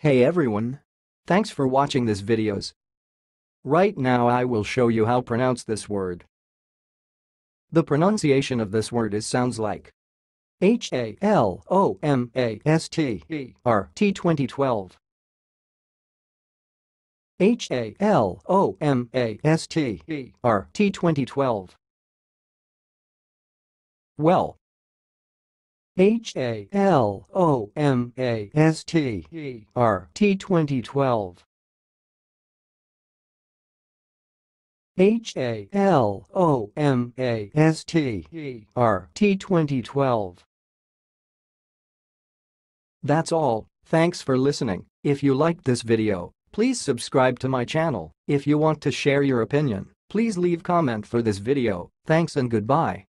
Hey everyone! Thanks for watching this videos. Right now I will show you how pronounce this word. The pronunciation of this word is sounds like H-A-L-O-M-A-S-T-E-R T 2012 H-A-L-O-M-A-S-T-E-R T 2012 Well H-A-L-O-M-A-S-T-E-R T 2012 H-A-L-O-M-A-S-T-E-R T 2012 That's all, thanks for listening. If you liked this video, please subscribe to my channel. If you want to share your opinion, please leave comment for this video. Thanks and goodbye.